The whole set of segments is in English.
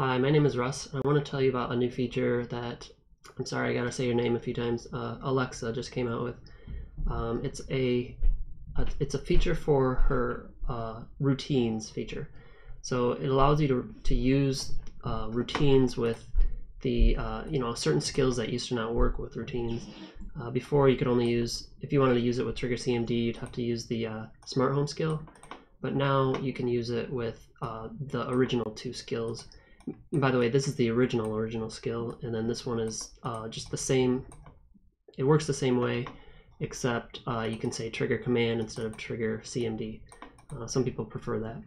Hi, my name is Russ. I want to tell you about a new feature that I'm sorry, I gotta say your name a few times. Uh, Alexa just came out with. Um, it's a, a it's a feature for her uh, routines feature. So it allows you to to use uh, routines with the uh, you know certain skills that used to not work with routines. Uh, before you could only use if you wanted to use it with Trigger CMD, you'd have to use the uh, Smart Home skill. But now you can use it with the original two skills. By the way, this is the original original skill, and then this one is uh, just the same. It works the same way, except uh, you can say trigger command instead of trigger CMD. Uh, some people prefer that.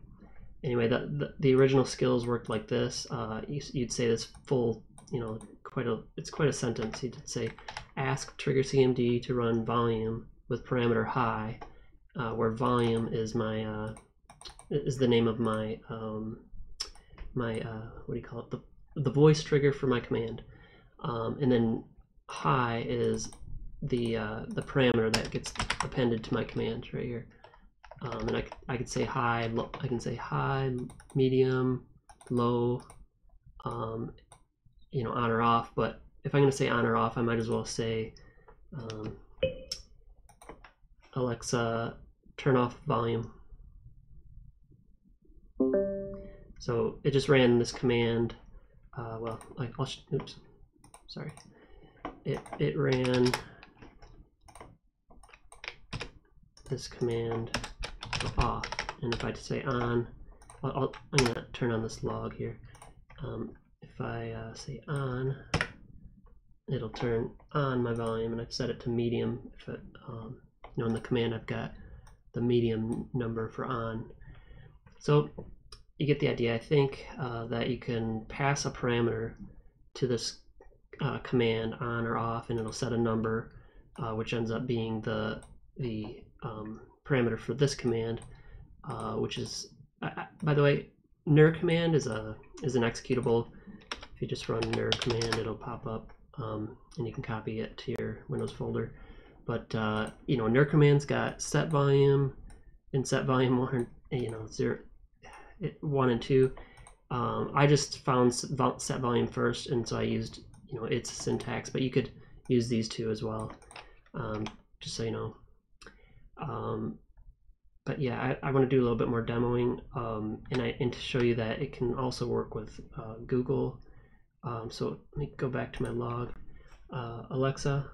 Anyway, the, the, the original skills worked like this. Uh, you, you'd say this full, you know, quite a it's quite a sentence. You'd say, ask trigger CMD to run volume with parameter high, uh, where volume is my uh, is the name of my um, my uh, what do you call it the the voice trigger for my command, um, and then high is the uh, the parameter that gets appended to my command right here. Um, and I, I could say high, I can say high, medium, low, um, you know, on or off. But if I'm going to say on or off, I might as well say um, Alexa, turn off volume. So it just ran this command. Uh, well, I, will oops, sorry. It it ran this command off, and if I say on, I'll, i am gonna turn on this log here. Um, if I uh, say on, it'll turn on my volume, and I've set it to medium. If it, um, you know, in the command I've got the medium number for on. So you get the idea. I think uh, that you can pass a parameter to this uh, command on or off, and it'll set a number, uh, which ends up being the the um, parameter for this command, uh, which is, by the way, NirCmd is a is an executable. If you just run NirCmd, it'll pop up, um, and you can copy it to your Windows folder. But uh, you know, NirCmd's got set volume and set volume one, you know, zero, one and two. Um, I just found set volume first, and so I used you know its syntax. But you could use these two as well, um, just so you know. Um, but yeah, I, I want to do a little bit more demoing, um, and I and to show you that it can also work with uh, Google. Um, so let me go back to my log. Uh, Alexa,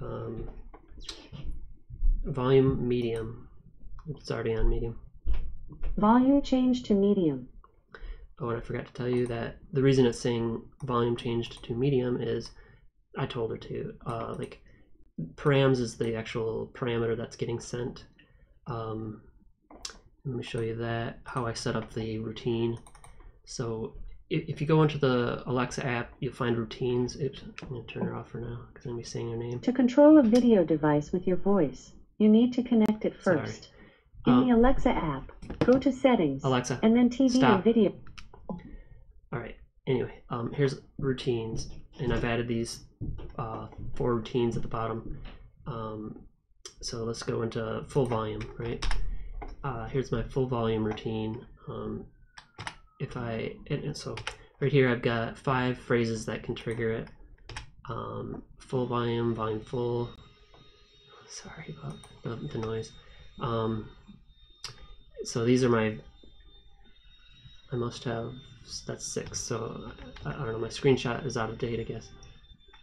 um, volume medium. It's already on medium. Volume change to medium. Oh, and I forgot to tell you that the reason it's saying volume changed to medium is I told her to. Uh, like params is the actual parameter that's getting sent. Um, let me show you that, how I set up the routine. So if you go into the Alexa app, you'll find routines. Oops, I'm going to turn her off for now because I'm going to be saying her name. To control a video device with your voice, you need to connect it first. Sorry. In um, the Alexa app, go to settings. Alexa. And then TV stop. and video. All right. Anyway, um, here's routines, and I've added these uh, four routines at the bottom. Um, so let's go into full volume, right? Uh, here's my full volume routine. Um, if I, and, and, so right here I've got five phrases that can trigger it. Um, full volume, volume full. Sorry about the, the noise. Um, so these are my, I must have, that's six. So I, I don't know, my screenshot is out of date, I guess.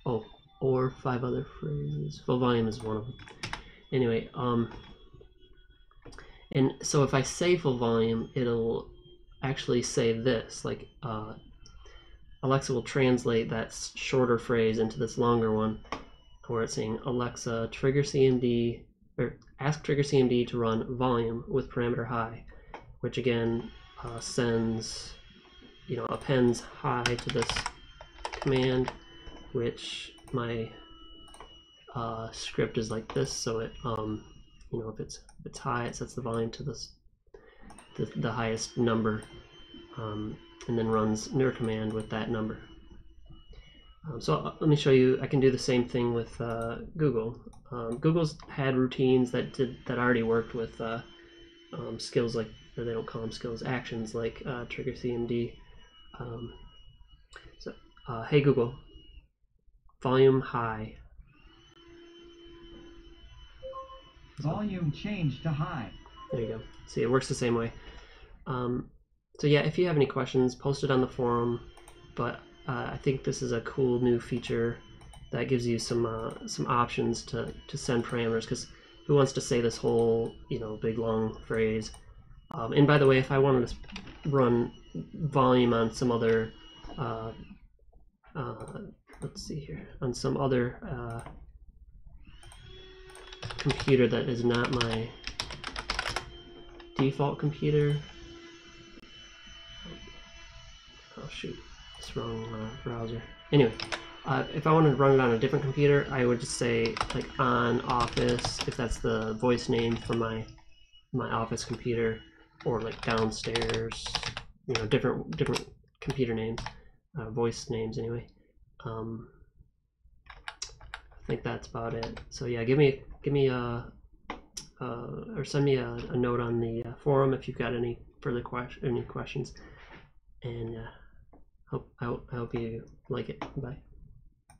Oh, or five other phrases. Full volume is one of them. Anyway, um, and so if I say full volume, it'll actually say this, like, uh, Alexa will translate that shorter phrase into this longer one, where it's saying, Alexa, trigger CMD, or ask trigger CMD to run volume with parameter high, which again uh, sends, you know, appends high to this command, which my uh, script is like this, so it, um, you know, if it's if it's high, it sets the volume to this the, the highest number, um, and then runs NirCmd with that number. Um, so uh, let me show you. I can do the same thing with uh, Google. Um, Google's had routines that did that already worked with uh, um, skills like, or they don't call them skills, actions like uh, trigger CMD. Um, so, uh, hey Google, volume high. Volume changed to high. There you go. See, it works the same way. Um, so yeah, if you have any questions, post it on the forum. But uh, I think this is a cool new feature that gives you some uh, some options to to send parameters. Because who wants to say this whole you know big long phrase? Um, and by the way, if I wanted to run volume on some other, uh, uh, let's see here, on some other uh, computer that is not my default computer. Oh shoot, wrong uh, browser. Anyway, uh, if I wanted to run it on a different computer, I would just say like on Office, if that's the voice name for my my Office computer, or like downstairs, you know, different different computer names, uh, voice names anyway. Um, I think that's about it. So yeah, give me give me a uh, or send me a, a note on the uh, forum if you've got any further question any questions. And uh, hope, I hope you like it. Bye.